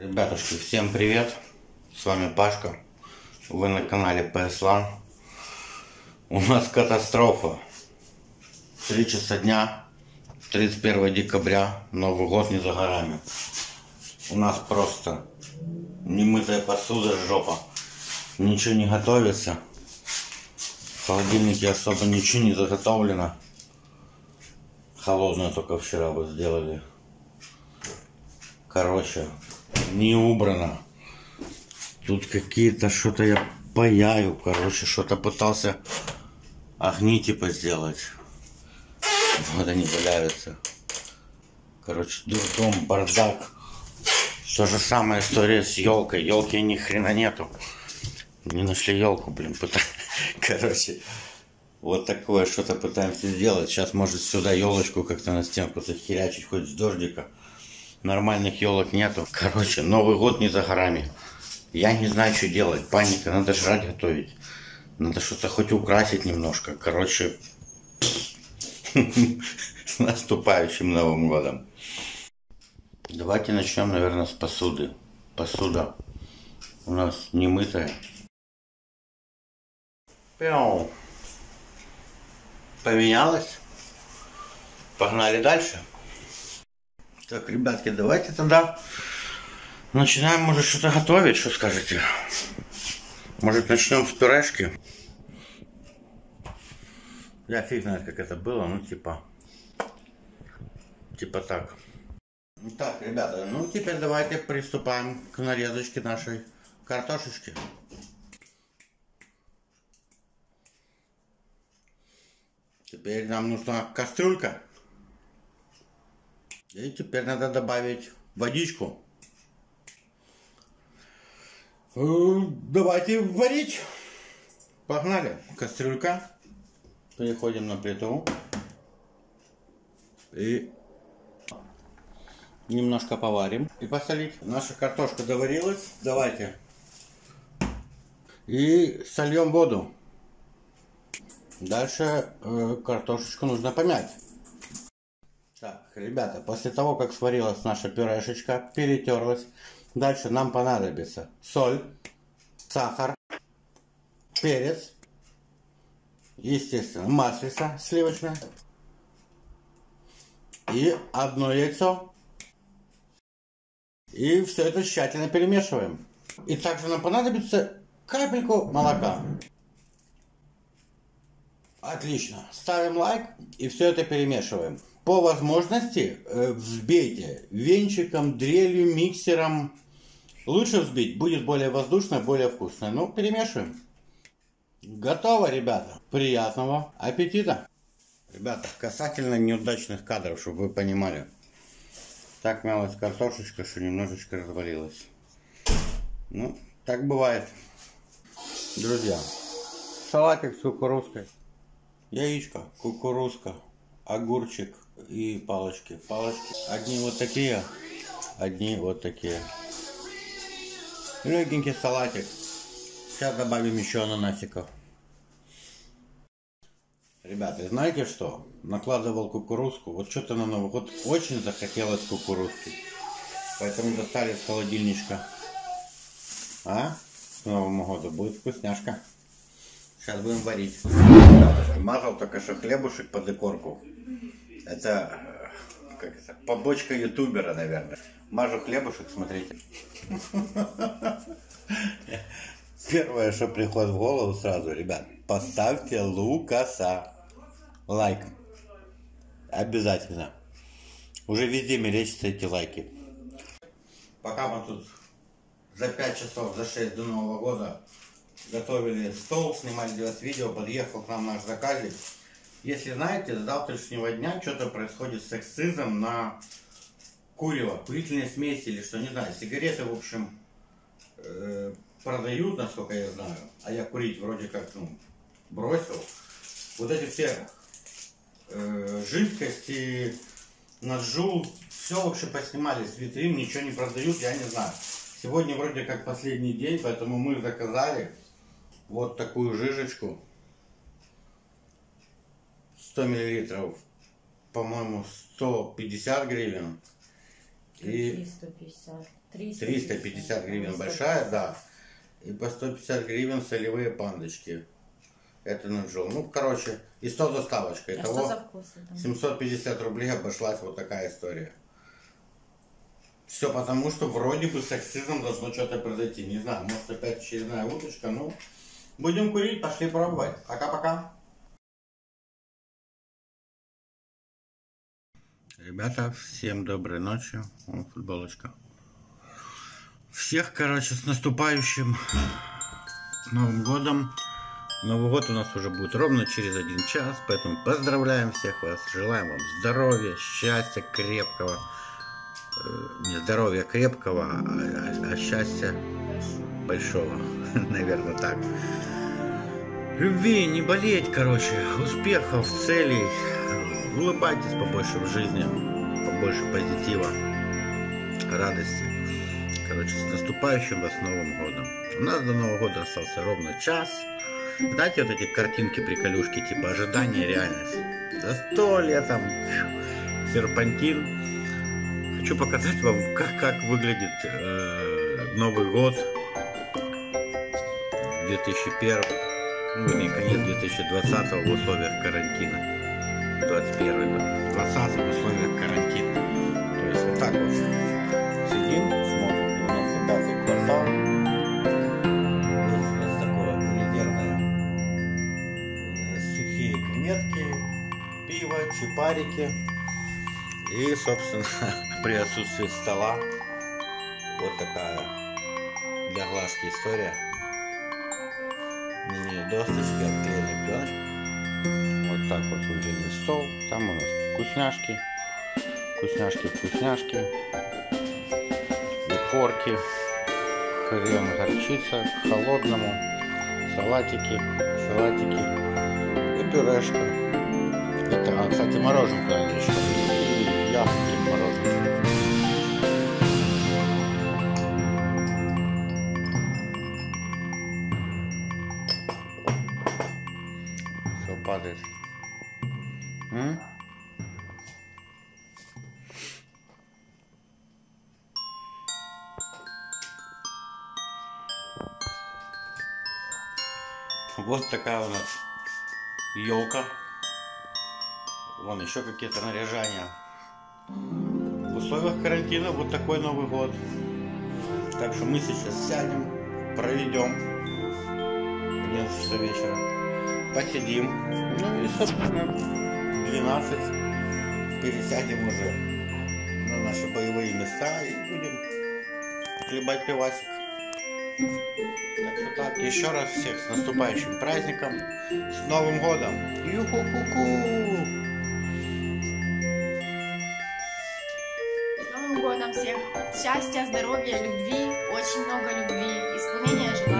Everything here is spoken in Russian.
Ребятушки, всем привет! С вами Пашка. Вы на канале PSLAN. У нас катастрофа. Три часа дня, 31 декабря, Новый год не за горами. У нас просто немытая посуда, жопа. Ничего не готовится. В холодильнике особо ничего не заготовлено. Холодное только вчера вот сделали. Короче, не убрано. Тут какие-то что-то я паяю, короче, что-то пытался огни типа сделать. Вот они валяются. Короче, дом, бардак. То же самая история с елкой. Елки ни хрена нету. Не нашли елку, блин. Пыта... Короче, вот такое что-то пытаемся сделать. Сейчас, может, сюда елочку как-то на стенку захерячить, хоть с дождика. Нормальных елок нету. Короче, Новый год не за горами. Я не знаю, что делать. Паника, надо жрать готовить. Надо что-то хоть украсить немножко. Короче, с наступающим Новым годом. Давайте начнем, наверное, с посуды. Посуда у нас не мытая. Пяу. Поменялась. Погнали дальше. Так, ребятки, давайте тогда начинаем, может, что-то готовить, что скажете? Может, начнем с пюрешки? Я фиг знает, как это было, ну, типа, типа так. Так, ребята, ну, теперь давайте приступаем к нарезочке нашей картошечки. Теперь нам нужна кастрюлька. И теперь надо добавить водичку. Э, давайте варить. Погнали. Кастрюлька. Переходим на плиту. И немножко поварим и посолить. Наша картошка доварилась. Давайте. И сольем воду. Дальше э, картошечку нужно помять. Так, ребята, после того, как сварилась наша пюрешечка, перетерлась, дальше нам понадобится соль, сахар, перец, естественно, маслица сливочное и одно яйцо. И все это тщательно перемешиваем. И также нам понадобится капельку молока. Отлично. Ставим лайк и все это перемешиваем. По возможности э, взбейте венчиком, дрелью, миксером. Лучше взбить, будет более воздушно, более вкусно. Ну, перемешиваем. Готово, ребята. Приятного аппетита. Ребята, касательно неудачных кадров, чтобы вы понимали. Так мялась картошечка, что немножечко развалилась. Ну, так бывает. Друзья, салатик с кукурузкой яичко, кукурузка, огурчик и палочки. Палочки одни вот такие, одни вот такие. Легенький салатик. Сейчас добавим еще ананасиков. Ребята, знаете что? Накладывал кукурузку. Вот что-то на Новый год очень захотелось кукурузки. Поэтому достали с холодильничка. А? С Новым годом будет вкусняшка. Сейчас будем варить. Мазал только что хлебушек под декорку. Это, как это, побочка ютубера, наверное. Мажу хлебушек, смотрите. Первое, что приходит в голову сразу, ребят, поставьте Лукаса. Лайк. Обязательно. Уже везде мерещатся эти лайки. Пока мы тут за 5 часов, за 6 до Нового года готовили стол, снимали для вас видео, подъехал к нам наш заказик. Если знаете, с завтрашнего дня что-то происходит с эксцизом на курево, курительные смеси или что, не знаю, сигареты, в общем, э, продают, насколько я знаю, а я курить вроде как, ну, бросил. Вот эти все э, жидкости, ножу, все вообще поснимали с витрин, ничего не продают, я не знаю. Сегодня вроде как последний день, поэтому мы заказали вот такую жижечку 100 миллилитров по-моему 150 гривен И 350. 350 гривен большая, да. И по 150 гривен солевые пандочки. Это на Джол. Ну, короче, и 100 доставочка. А Итого за вкусы там? 750 рублей обошлась вот такая история. Все потому, что вроде бы с акцизом должно что-то произойти. Не знаю, может опять очередная уточка, ну... Будем курить, пошли пробовать. Пока-пока. Ребята, всем доброй ночи. О, футболочка. Всех, короче, с наступающим Новым годом. Новый год у нас уже будет ровно через один час, поэтому поздравляем всех вас, желаем вам здоровья, счастья крепкого, э, не здоровья крепкого, а, а- а счастья большого, наверное, так. Любви, не болеть, короче, успехов, целей, улыбайтесь побольше в жизни, побольше позитива, радости. Короче, с наступающим вас Новым годом. У нас до Нового года остался ровно час. Знаете, вот эти картинки, приколюшки, типа ожидание, реальность. Застолье там, фью, серпантин. Хочу показать вам, как, как выглядит э, Новый год 2001, ну, не конец 2020 в условиях карантина. 21 да, 20 в условиях карантина. То есть вот так вот сидим, смотрим 95 квартал. Здесь у нас такое кулинарное э, сухие креветки, пиво, чипарики. И, собственно, при отсутствии стола вот такая для глажки история. На нее досточки, отклеенная пленочка. Так вот выглядит стол. Там у нас вкусняшки, вкусняшки, вкусняшки, икорки, хрен горчица к холодному, салатики, салатики и пюрешка. Это, а, кстати, мороженка еще. И ягодки Вот такая у нас елка. Вон еще какие-то наряжания. В условиях карантина вот такой Новый год. Так что мы сейчас сядем, проведем 11 часов вечера, посидим. Ну и, собственно, 12 пересядем уже на наши боевые места и будем хлебать пивасик. Так что так, еще раз всех с наступающим праздником, с Новым годом! Ю-ху-ху-ху! С Новым годом всех! Счастья, здоровья, любви, очень много любви, исполнения желаний.